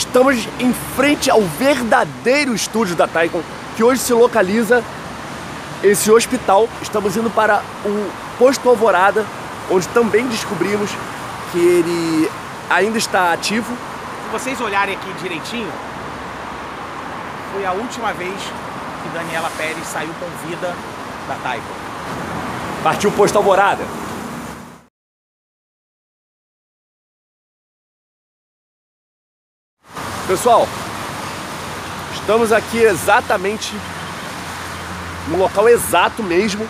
Estamos em frente ao verdadeiro estúdio da Taikon, que hoje se localiza esse hospital. Estamos indo para o posto Alvorada, onde também descobrimos que ele ainda está ativo. Se vocês olharem aqui direitinho, foi a última vez que Daniela Pérez saiu com vida da Taikon. Partiu o posto Alvorada. Pessoal, estamos aqui exatamente no local exato mesmo,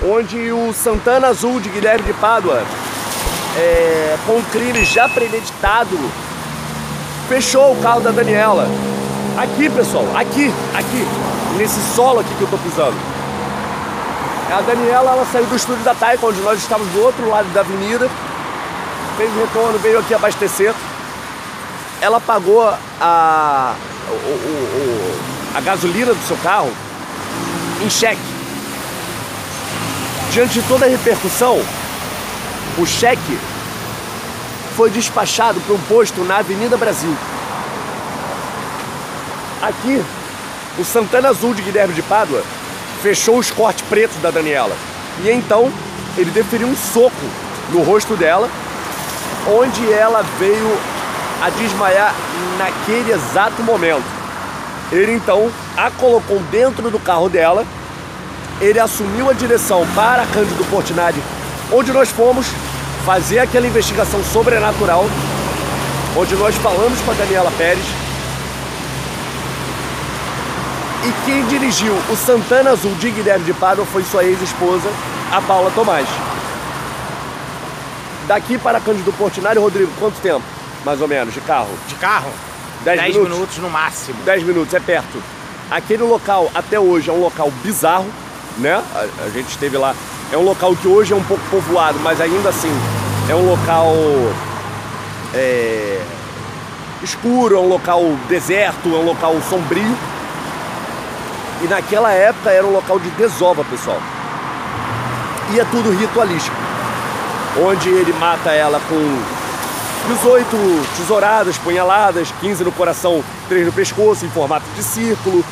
onde o Santana Azul de Guilherme de Pádua, é, com um crime já premeditado, fechou o carro da Daniela. Aqui, pessoal, aqui, aqui, nesse solo aqui que eu tô pisando. A Daniela, ela saiu do estúdio da Taika, onde nós estávamos do outro lado da avenida, fez retorno, veio aqui abastecer ela pagou a, o, o, a gasolina do seu carro em cheque. Diante de toda a repercussão, o cheque foi despachado para um posto na Avenida Brasil. Aqui, o Santana Azul de Guilherme de Pádua fechou os cortes pretos da Daniela. E então ele deferiu um soco no rosto dela, onde ela veio a desmaiar naquele exato momento. Ele então a colocou dentro do carro dela, ele assumiu a direção para Cândido Portinari, onde nós fomos fazer aquela investigação sobrenatural, onde nós falamos com a Daniela Pérez. E quem dirigiu o Santana Azul de Guilherme de Pádua foi sua ex-esposa, a Paula Tomás. Daqui para Cândido Portinari, Rodrigo, quanto tempo? Mais ou menos, de carro? De carro? 10 minutos? minutos? no máximo. 10 minutos, é perto. Aquele local, até hoje, é um local bizarro, né? A, a, gente esteve lá. É um local que hoje é um pouco povoado, mas ainda assim é um local é, escuro, é um local deserto, é um local sombrio. E naquela época era um local de desova, pessoal. E é tudo ritualístico. Onde ele mata ela com 18 tesouradas, punhaladas, 15 no coração, 3 no pescoço, em formato de círculo.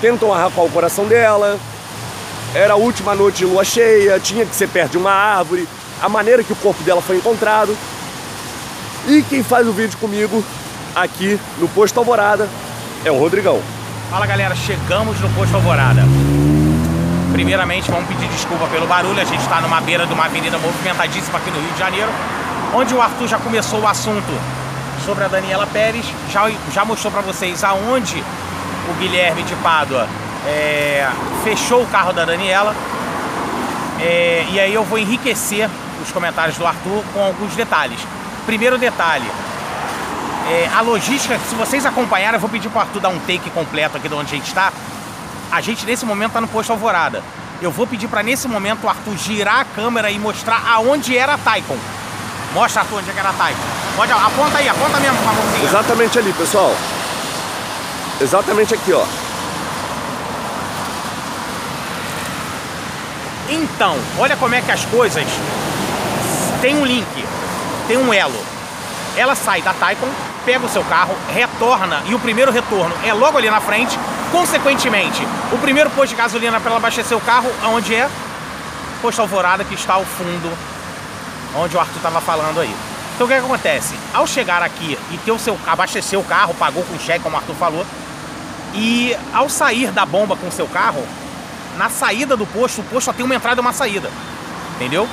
Tentam arrancar o coração dela. Era a última noite de lua cheia, tinha que ser perto de uma árvore. A maneira que o corpo dela foi encontrado. E quem faz o vídeo comigo aqui no Posto Alvorada é o Rodrigão. Fala galera, chegamos no Posto Alvorada. Primeiramente, vamos pedir desculpa pelo barulho. A gente está numa beira de uma avenida movimentadíssima aqui no Rio de Janeiro onde o Arthur já começou o assunto sobre a Daniela Pérez, já, já mostrou para vocês aonde o Guilherme de Pádua é, fechou o carro da Daniela. É, e aí eu vou enriquecer os comentários do Arthur com alguns detalhes. Primeiro detalhe, é, a logística, se vocês acompanharem, eu vou pedir para o Arthur dar um take completo aqui de onde a gente está. A gente nesse momento está no posto Alvorada. Eu vou pedir para nesse momento o Arthur girar a câmera e mostrar aonde era a Taikon. Mostra a onde é que era a Taiko. Pode, aponta aí, aponta mesmo com a mãozinha. Exatamente ali, pessoal. Exatamente aqui, ó. Então, olha como é que as coisas tem um link, tem um elo. Ela sai da Taikon, pega o seu carro, retorna e o primeiro retorno é logo ali na frente. Consequentemente, o primeiro posto de gasolina para ela abastecer o carro, aonde é? Posto Alvorada, que está ao fundo onde o Arthur estava falando aí. Então o que, que, acontece? Ao chegar aqui e ter o seu, abastecer o carro, pagou com cheque, como o Arthur falou, e ao sair da bomba com o seu carro, na saída do posto, o posto só tem uma entrada e uma saída, entendeu?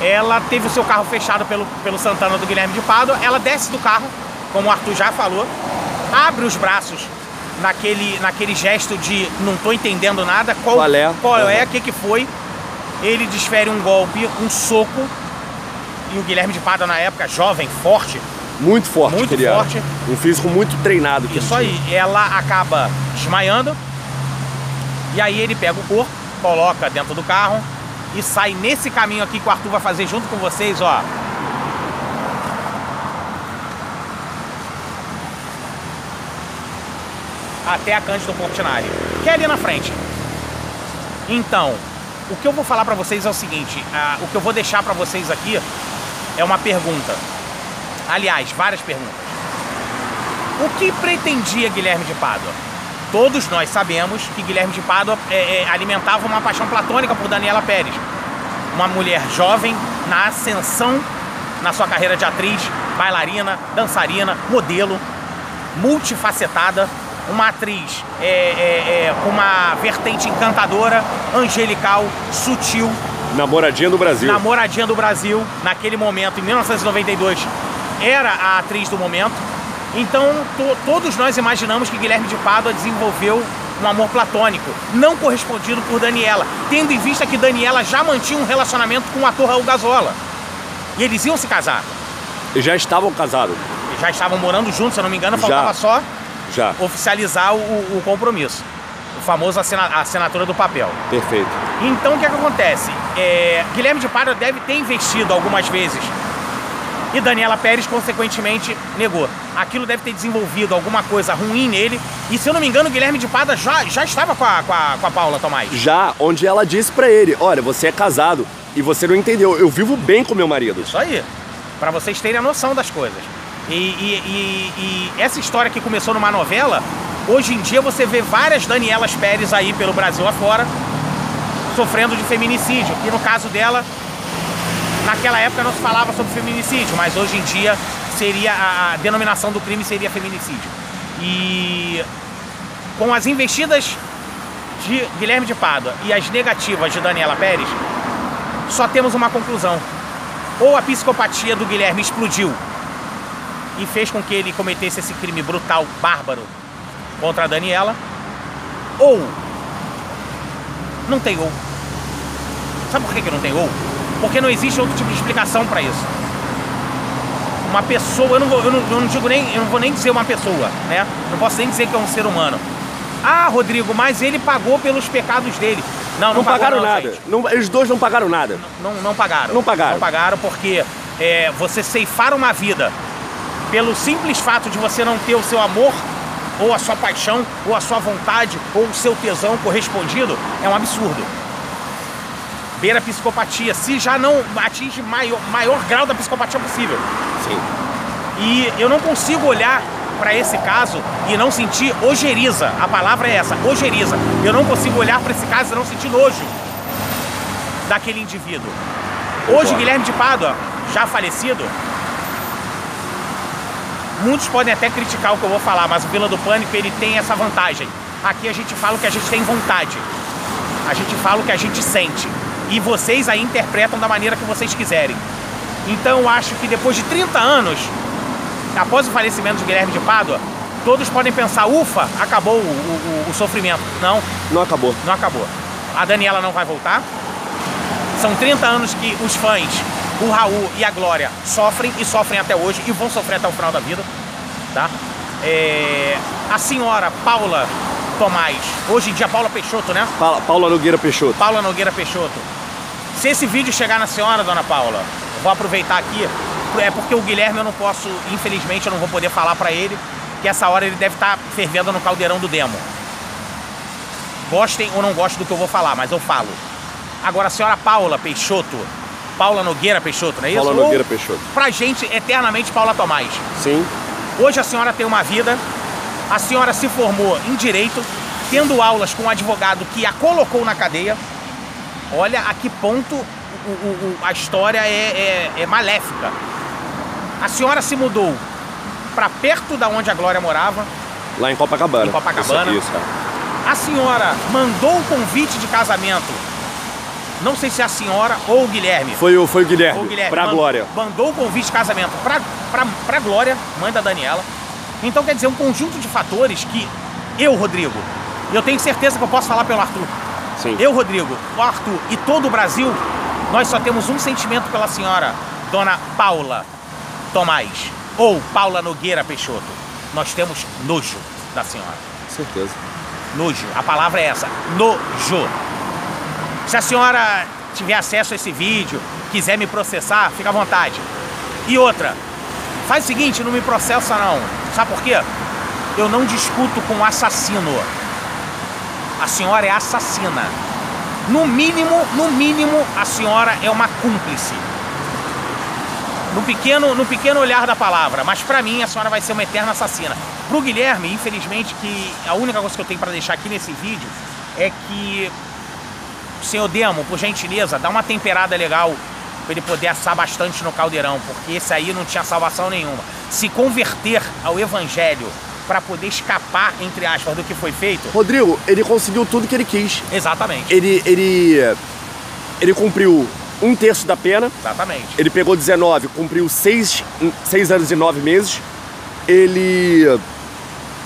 Ela teve o seu carro fechado pelo, pelo Santana do Guilherme de Pádua, ela desce do carro, como o Arthur já falou, abre os braços naquele, naquele gesto de não tô entendendo nada, qual, qual é, qual é, o que, que foi, ele desfere um golpe, um soco e o Guilherme de Pada na época, jovem, forte. Muito forte, Muito forte. Um físico muito treinado. Isso aí. Ela acaba desmaiando. E aí ele pega o corpo, coloca dentro do carro e sai nesse caminho aqui que o Arthur vai fazer junto com vocês, ó. Até a Cândido Portinari, que é ali na frente. Então, o que eu vou falar para vocês é o seguinte, uh, o que eu vou deixar para vocês aqui é uma pergunta. Aliás, várias perguntas. O que pretendia Guilherme de Pádua? Todos nós sabemos que Guilherme de Pádua é, é, alimentava uma paixão platônica por Daniela Pérez. Uma mulher jovem, na ascensão na sua carreira de atriz, bailarina, dançarina, modelo, multifacetada, uma atriz é, é, é, com uma vertente encantadora, angelical, sutil. Namoradinha do Brasil. Namoradinha do Brasil, naquele momento, em 1992, era a atriz do momento. Então, to, todos nós imaginamos que Guilherme de Pádua desenvolveu um amor platônico, não correspondido por Daniela, tendo em vista que Daniela já mantinha um relacionamento com o ator Raul Gazola. E eles iam se casar. E já estavam casados. E já estavam morando juntos, se eu não me engano, faltava Já. só Já. oficializar o, o compromisso. O famoso assina, assinatura do papel. Perfeito. Então o que, é que acontece? É, Guilherme de Pádua deve ter investido algumas vezes. E Daniela Pérez, consequentemente, negou. Aquilo deve ter desenvolvido alguma coisa ruim nele. E se eu não me engano, Guilherme de Pádua já, já estava com a, com, a, com a Paula Tomás. Já onde ela disse pra ele: Olha, você é casado e você não entendeu. Eu vivo bem com meu marido. Isso aí. Pra vocês terem a noção das coisas. E, e- e- e essa história que começou numa novela, hoje em dia você vê várias Danielas Pérez aí pelo Brasil afora sofrendo de feminicídio. E no caso dela, naquela época não se falava sobre feminicídio, mas hoje em dia seria a, denominação do crime seria feminicídio. E com as investidas de Guilherme de Pádua e as negativas de Daniela Pérez, só temos uma conclusão. Ou a psicopatia do Guilherme explodiu e fez com que ele cometesse esse crime brutal, bárbaro contra a Daniela, ou não tem ou. Sabe por que, que não tem ou? Porque não existe outro tipo de explicação para isso. Uma pessoa, eu não, vou, eu, não, eu não digo nem, eu não vou nem dizer uma pessoa, né? Não posso nem dizer que é um ser humano. Ah, Rodrigo, mas ele pagou pelos pecados dele. Não, não, Não, pagou, pagaram não, nada. Não, eles dois não pagaram nada. Não, não pagaram. Não pagaram. Não pagaram porque é, você ceifar uma vida pelo simples fato de você não ter o seu amor, ou a sua paixão, ou a sua vontade, ou o seu tesão correspondido, é um absurdo. Beira a psicopatia, se já não atinge maior, maior grau da psicopatia possível. Sim. E eu não consigo olhar para esse caso e não sentir ojeriza. A palavra é essa, ojeriza. Eu não consigo olhar para esse caso e não sentir nojo daquele indivíduo. Hoje. Guilherme de Pádua, já falecido, muitos podem até criticar o que eu vou falar, mas o Vila do Pânico ele tem essa vantagem. Aqui a gente fala o que a gente tem vontade. A gente fala o que a gente sente. E vocês aí interpretam da maneira que vocês quiserem. Então eu acho que depois de 30 anos, após o falecimento de Guilherme de Pádua, todos podem pensar, ufa, acabou o, o- o sofrimento. Não, Não acabou. não acabou. A Daniela não vai voltar. São 30 anos que os fãs, o Raul e a Glória, sofrem e sofrem até hoje e vão sofrer até o final da vida. Tá? É, A senhora Paula Tomás, hoje em dia Paula Peixoto, né? Paula, Paula Nogueira Peixoto. Paula Nogueira Peixoto. Se esse vídeo chegar na senhora, dona Paula, vou aproveitar aqui, é porque o Guilherme eu não posso, infelizmente, eu não vou poder falar pra ele que essa hora ele deve estar fervendo no caldeirão do demo. Gostem ou não gostem do que eu vou falar, mas eu falo. Agora, a senhora Paula Peixoto, Paula Nogueira Peixoto, não é isso? Paula Ou, Nogueira Peixoto. Pra gente, eternamente Paula Tomás. Sim. Hoje a senhora tem uma vida, a senhora se formou em direito, tendo aulas com um advogado que a colocou na cadeia. Olha a que ponto o- o- o- a história é, é- é maléfica. A senhora se mudou para perto da onde a Glória morava. Lá em Copacabana. Em Copacabana. Isso, isso, é. A senhora mandou o convite de casamento. Não sei se é a senhora ou o Guilherme. Foi o, foi o Guilherme. Ô, Guilherme, pra Glória. Mandou o convite de casamento pra, pra, pra Glória, mãe da Daniela. Então quer dizer, um conjunto de fatores que eu, Rodrigo, eu tenho certeza que eu posso falar pelo Arthur. Sim. Eu, Rodrigo, o Arthur e todo o Brasil, nós só temos um sentimento pela senhora, Dona Paula Tomás, ou Paula Nogueira Peixoto. Nós temos nojo da senhora. Certeza. Nojo. A palavra é essa. Nojo. Se a senhora tiver acesso a esse vídeo, quiser me processar, fica à vontade. E outra, faz o seguinte, não me processa não. Sabe por quê? Eu não discuto com assassino. A senhora é assassina. No mínimo, no mínimo, a senhora é uma cúmplice. no pequeno, no pequeno olhar da palavra, mas pra mim a senhora vai ser uma eterna assassina. Pro Guilherme, infelizmente, que a única coisa que eu tenho pra deixar aqui nesse vídeo é que senhor Demo, por gentileza, dá uma temperada legal para ele poder assar bastante no caldeirão, porque esse aí não tinha salvação nenhuma. Se converter ao evangelho para poder escapar, entre aspas, do que foi feito. Rodrigo, ele conseguiu tudo que ele quis. Exatamente. Ele, ele, ele cumpriu um terço da pena. Exatamente. Ele pegou 19, cumpriu 6, seis anos e 9 meses. Ele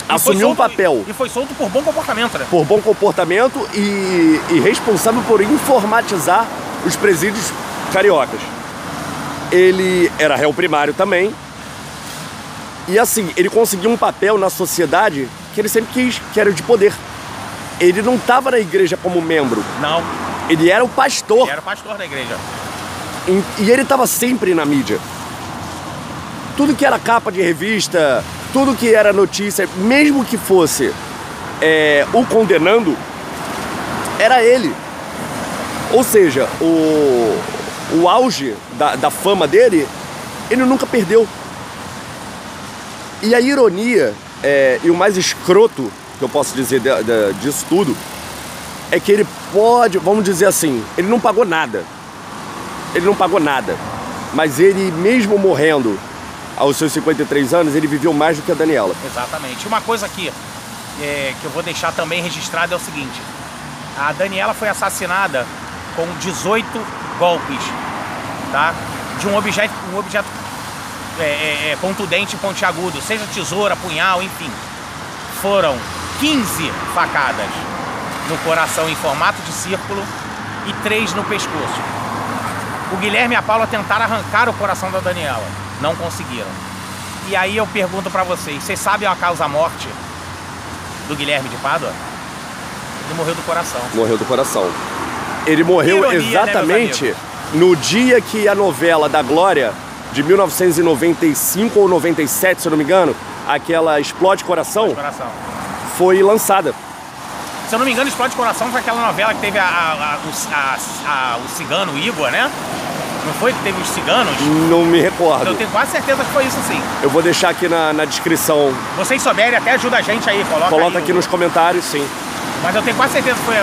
assumiu um papel. E foi solto por bom comportamento, né? Por bom comportamento e, e responsável por informatizar os presídios cariocas. Ele era réu primário também. E assim, ele conseguiu um papel na sociedade que ele sempre quis, que era o de poder. Ele não estava na igreja como membro. Não. Ele era o pastor. Ele era o pastor da igreja. E ele estava sempre na mídia. Tudo que era capa de revista, tudo que era notícia, mesmo que fosse é, o condenando, era ele. Ou seja, o, o auge da, da fama dele, ele nunca perdeu. E a ironia é, e o mais escroto que eu posso dizer de, de, disso tudo é que ele pode, vamos dizer assim, ele não pagou nada. Ele não pagou nada. Mas ele, mesmo morrendo aos seus 53 anos, ele viveu mais do que a Daniela. Exatamente. Uma coisa aqui é, que eu vou deixar também registrado é o seguinte: a Daniela foi assassinada com 18 golpes, tá? De um objeto, um objeto é, é, é, contundente e pontiagudo, seja tesoura, punhal, enfim. Foram 15 facadas no coração em formato de círculo e 3 no pescoço. O Guilherme e a Paula tentaram arrancar o coração da Daniela não conseguiram. E aí eu pergunto para vocês, vocês sabem a causa-morte do Guilherme de Pádua? Ele morreu do coração. Morreu do coração. Ele morreu Ironia, né, exatamente né, no dia que a novela da Glória, de 1995 ou 97, se eu não me engano, aquela Explode Coração, Explode Coração. foi lançada. Se eu não me engano, Explode Coração foi aquela novela que teve a, a, a, o cigano Igor, né? Não foi que teve os ciganos? Não me recordo. Eu tenho quase certeza que foi isso sim. Eu vou deixar aqui na, na descrição. Vocês souberem, até ajuda a gente aí, coloca Coloca aí aqui o... nos comentários, sim. Mas eu tenho quase certeza que foi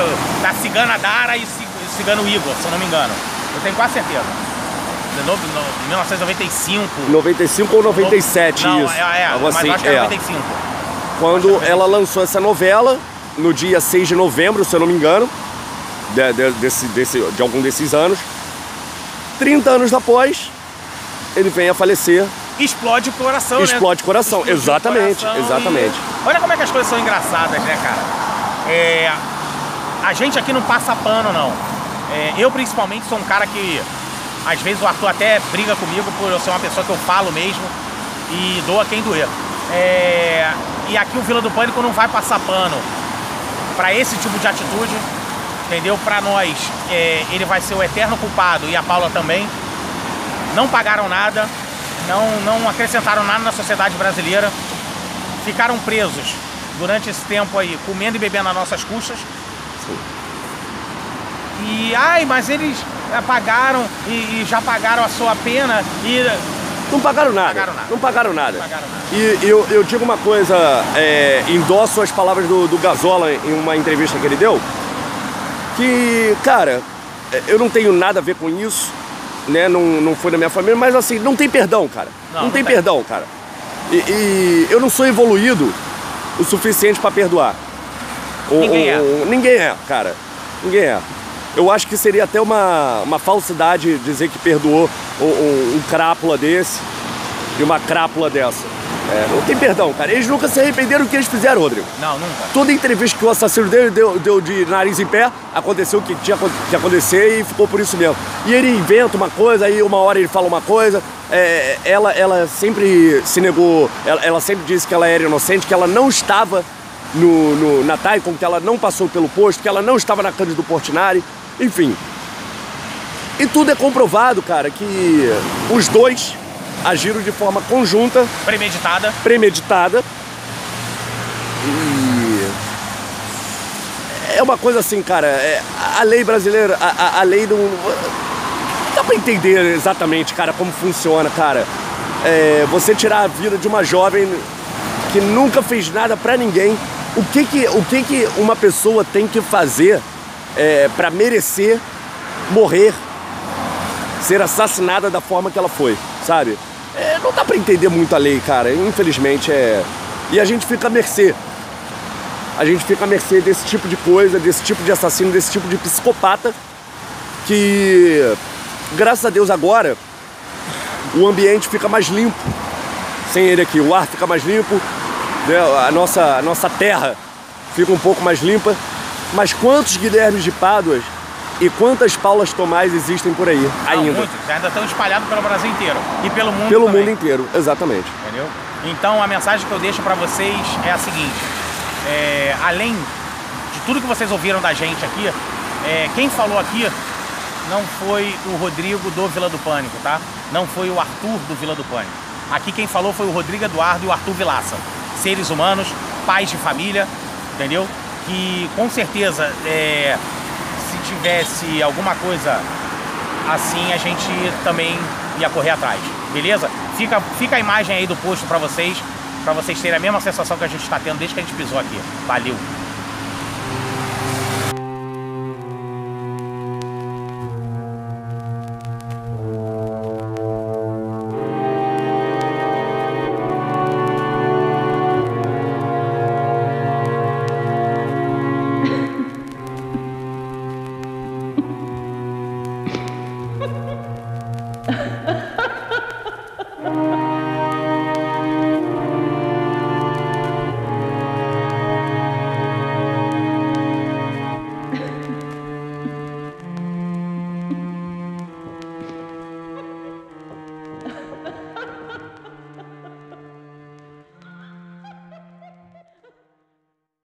da cigana Dara e o cigano Igor, se eu não me engano. Eu tenho quase certeza. De novo, no, 1995. 95 ou 97, não, isso. É, é mas assim, acho que é, é 95. Quando ela lançou essa novela, no dia 6 de novembro, se eu não me engano, de, de, desse, desse, de algum desses anos, 30 anos após, ele vem a falecer. Explode o coração, Explode né? o coração, Explode exatamente, coração exatamente. E... Olha como é que as coisas são engraçadas, né, cara? É... A gente aqui não passa pano, não. É... Eu, principalmente, sou um cara que... Às vezes o Arthur até briga comigo por eu ser uma pessoa que eu falo mesmo e doa quem doer. É... E aqui o Vila do Pânico não vai passar pano para esse tipo de atitude entendeu? Para nós, é, ele vai ser o eterno culpado e a Paula também. Não pagaram nada, não, não acrescentaram nada na sociedade brasileira, ficaram presos durante esse tempo aí, comendo e bebendo às nossas custas. Sim. E, ai, mas eles é, pagaram e, e, já pagaram a sua pena e... Não pagaram nada. Pagaram nada. Não pagaram nada. Não pagaram nada. E eu, eu digo uma coisa, é, endosso as palavras do, do Gazola em uma entrevista que ele deu, que, cara, é, eu não tenho nada a ver com isso, né? Não, não foi na minha família, mas assim, não tem perdão, cara. Não, não, não tem, tem, perdão, cara. E, e, eu não sou evoluído o suficiente para perdoar. Ninguém é. ninguém é, cara. Ninguém é. Eu acho que seria até uma, uma falsidade dizer que perdoou um, um, um crápula desse e uma crápula dessa. É, não tem perdão, cara. Eles nunca se arrependeram do que eles fizeram, Rodrigo. Não, nunca. Toda entrevista que o assassino dele deu, deu de nariz em pé, aconteceu o que tinha que acontecer e ficou por isso mesmo. E ele inventa uma coisa, aí uma hora ele fala uma coisa. É, ela, ela sempre se negou, ela, ela, sempre disse que ela era inocente, que ela não estava no, no, na Taikon, que ela não passou pelo posto, que ela não estava na Cândido Portinari, enfim. E tudo é comprovado, cara, que os dois agiram de forma conjunta. Premeditada. Premeditada. E. É uma coisa assim, cara. É, a lei brasileira, a, a, a lei não. dá pra entender exatamente, cara, como funciona, cara. É, você tirar a vida de uma jovem que nunca fez nada pra ninguém. O que que, o que, que uma pessoa tem que fazer é, para merecer morrer, ser assassinada da forma que ela foi, sabe? É, não dá pra entender muito a lei, cara. Infelizmente é. E a gente fica à mercê. A gente fica à mercê desse tipo de coisa, desse tipo de assassino, desse tipo de psicopata que, graças a Deus, agora o ambiente fica mais limpo sem ele aqui. O ar fica mais limpo, né? a, nossa, a nossa terra fica um pouco mais limpa. Mas quantos Guilhermes de Páduas e quantas Paulas Tomás existem por aí Não, ainda? Muitos, ainda estão espalhados pelo Brasil inteiro e pelo mundo Pelo também, mundo inteiro, exatamente. Entendeu? Então a mensagem que eu deixo para vocês é a seguinte: é, além de tudo que vocês ouviram da gente aqui, é, quem falou aqui não foi o Rodrigo do Vila do Pânico, tá? Não foi o Arthur do Vila do Pânico. Aqui quem falou foi o Rodrigo Eduardo e o Arthur Vilaça. Seres humanos, pais de família, entendeu? Que com certeza, é, tivesse alguma coisa assim, a gente também ia correr atrás, beleza? Fica, fica a imagem aí do posto pra vocês, pra vocês terem a mesma sensação que a gente está tendo desde que a gente pisou aqui. Valeu!